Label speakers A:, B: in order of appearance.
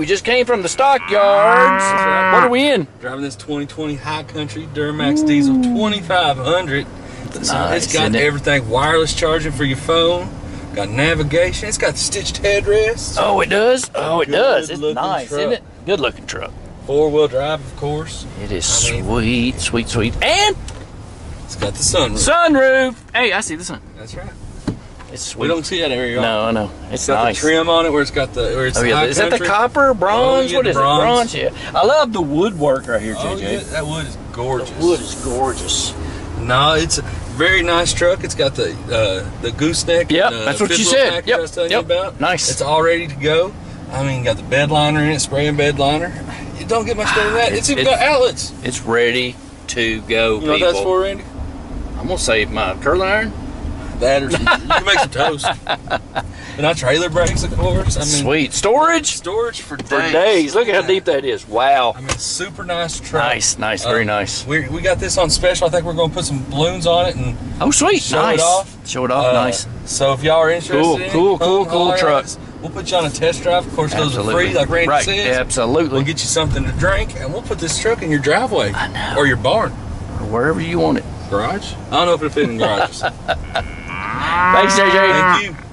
A: We just came from the stockyards. Ah.
B: right.
A: What are we in?
B: Driving this 2020 High Country Duramax Diesel 2500. So uh,
A: Nice,
B: it's got
A: isn't it?
B: everything wireless charging for your phone. Got navigation. It's got stitched headrests.
A: Oh, it does. Oh, it
B: Good
A: does. It's nice,
B: truck.
A: isn't it? Good looking truck.
B: Four wheel drive, of course.
A: It is
B: I mean-
A: sweet, sweet, sweet. And
B: It's got the sunroof.
A: sunroof. Hey, I see the sun.
B: That's right.
A: It's sweet.
B: We don't see that very often.
A: No, I know. It's
B: It's got
A: nice.
B: the trim on it where it's got the where it's
A: Oh yeah, is that the copper, bronze?
B: yeah,
A: what is
B: bronze.
A: it? Bronze, yeah. I love the woodwork right here, JJ.
B: Oh, yeah, that wood is gorgeous.
A: The Wood is gorgeous.
B: No, it's a very nice truck. It's got the uh, the gooseneck. Uh,
A: that's what you said. Yep,
B: I was telling
A: yep.
B: you about.
A: Nice.
B: It's all ready to go. I mean, got the bed liner in it, spraying bed liner. You don't get much better than that. It's,
A: It's-
B: even got outlets.
A: It's ready to go,
B: You know what that's for, Randy?
A: I'm gonna save my curling iron.
B: That or some, you can make some toast. And our trailer brakes, of course. I mean,
A: Sweet storage
B: storage for days.
A: for days. Look at how deep that is. Wow.
B: I mean, super nice truck.
A: Nice, nice, very
B: Um,
A: nice.
B: We, we got this on special. I think we're going to put some balloons on it and
A: Oh, sweet,
B: show
A: nice.
B: it off.
A: Show it off,
B: Uh,
A: nice.
B: So if y'all are interested,
A: Cool,
B: in it,
A: cool,
B: come
A: cool, cool
B: holler at
A: truck.
B: us. We'll put you on a test drive. Of course, those are free, like Randy
A: right,
B: says.
A: absolutely.
B: We'll get you something to drink, and we'll put this truck in your driveway
A: I know.
B: or your barn, or
A: Wherever you want it.
B: garage. I don't know if it'll fit in garages.
A: Thanks, JJ.
B: Thank you.